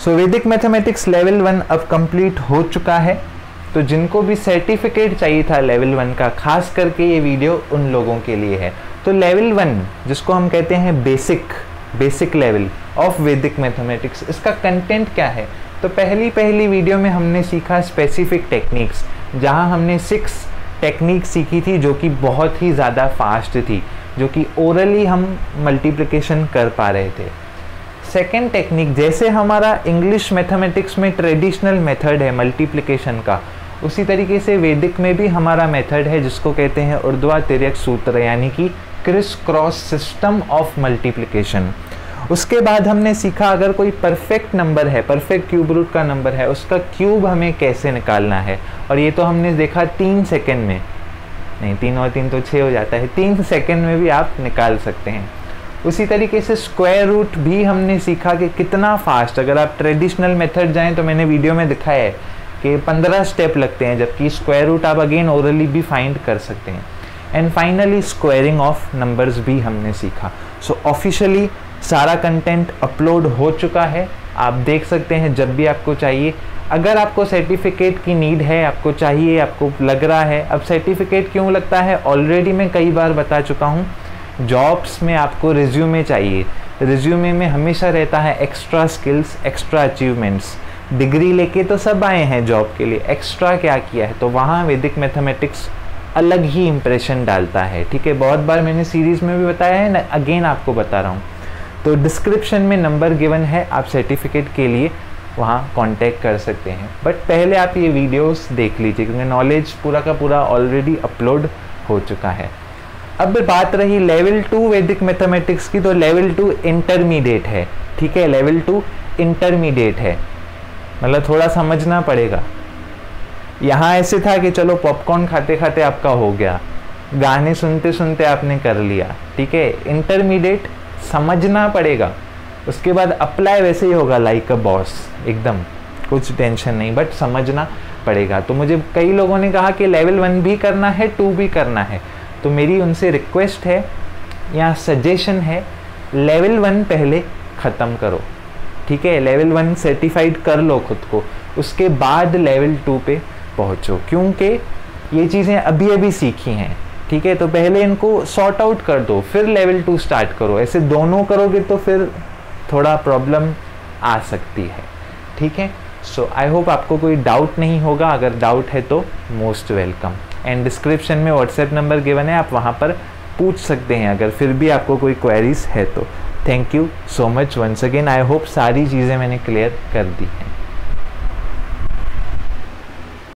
So Vedic mathematics level one अब complete हो चुका है। तो जिनको भी सर्टिफिकेट चाहिए था लेवल वन का, खास करके ये वीडियो उन लोगों के लिए है। तो लेवल वन जिसको हम कहते हैं basic basic level of Vedic mathematics इसका कंटेंट क्या है? तो पहली पहली वीडियो में हमने सीखा स्पेसिफिक टेक्निक्स जहाँ हमने सिक्स टेक्निक सीखी थी जो कि बहुत ही ज़्यादा फास्ट थी, जो कि ओरली हम मल्टीप्लिकेशन कर पा रहे थे। सेकेंड टेक्निक जैसे हमारा इंग्लिश मैथमेटिक्स में ट्रेडिशनल मेथड है मल्टीप्लिकेशन का, उसी तरीके से वैदिक में भी हमारा मेथड है, जिसको कहते हैं उर्द्वा तिरक सूत्र, यानी कि criss cross system of multiplication उसके बाद हमने सीखा, अगर कोई परफेक्ट नंबर है परफेक्ट क्यूब रूट का नंबर है, उसका क्यूब हमें कैसे निकालना है? और ये तो हमने देखा तीन सेकेंड में। नहीं, तीन और तीन तो छः हो जाता है। तीन सेकेंड में भी आप निकाल सकते हैं। उसी तरीके से स्क्वायर रूट भी हमने सीखा कि कितना फास्ट अगर आप ट्रेडिशनल मेथड जाएँ तो मैंने वीडियो में दिखाया है कि पंद्रह स्टेप लगते हैं जबकि स्क्वायर रूट आप अगेन ओरली भी फाइंड कर सकते हैं। And finally squaring of numbers भी हमने सीखा। सो so, ऑफिशियली सारा कंटेंट अपलोड हो चुका है। आप देख सकते हैं जब भी आपको चाहिए। अगर आपको सर्टिफिकेट की नीड है आपको चाहिए आपको लग रहा है अब सर्टिफिकेट क्यों लगता है? ऑलरेडी मैं कई बार बता चुका हूँ। जॉब्स में आपको रिज्यूमे चाहिए। रिज्यूमे में हमेशा रहता है extra skills extra achievements degree लेके तो सब आए हैं जॉब के लिए। एक्स्ट्रा क्या किया है? तो वहाँ वैदिक मैथमेटिक्स अलग ही इम्प्रेशन डालता है। ठीक है? बहुत बार मैंने सीरीज़ में भी बताया है, ना अगेन आपको बता रहा हूँ। तो डिस्क्रिप्शन में नंबर गिवन है, आप सर्टिफिकेट के लिए वहाँ कांटेक्ट कर सकते हैं। बट पहले आप ये वीडियोस देख लीजिए, क्योंकि नॉलेज पूरा का पूरा ऑलरेडी अपलोड हो चुका है। अब बात रही लेवल टू वैदिक मैथमेटिक्स की तो लेवल टू इंटरमीडिएट है, ठीक है? लेवल टू इंटरमीडिएट है। मतलब थोड़ा समझना पड़ेगा। यहाँ ऐसे था कि चलो पॉपकॉर्न खाते खाते आपका हो गया। गाने सुनते सुनते आपने कर लिया, ठीक है? इंटरमीडिएट समझना पड़ेगा। उसके बाद अप्लाई वैसे ही होगा लाइक अ बॉस एकदम। कुछ टेंशन नहीं बट समझना पड़ेगा। तो मुझे कई लोगों ने कहा कि लेवल वन भी करना है टू भी करना है। तो मेरी उनसे रिक्वेस्ट है, या सजेशन है लेवल वन पहले ख़त्म करो, ठीक है? लेवल वन सर्टिफाइड कर लो खुद को, उसके बाद लेवल टू पे पहुँचो, क्योंकि ये चीज़ें अभी अभी सीखी हैं, ठीक है? तो पहले इनको सॉर्ट आउट कर दो, फिर लेवल टू स्टार्ट करो, ऐसे दोनों करोगे तो फिर थोड़ा प्रॉब्लम आ सकती है, ठीक है? सो आई होप आपको कोई डाउट नहीं होगा, अगर डाउट है तो मोस्ट वेलकम एंड डिस्क्रिप्शन में व्हाट्सएप नंबर गिवन है, आप वहाँ पर पूछ सकते हैं अगर फिर भी आपको कोई क्वेरीज है तो। Thank you so much once again I hope सारी चीज़ें मैंने क्लियर कर दी हैं।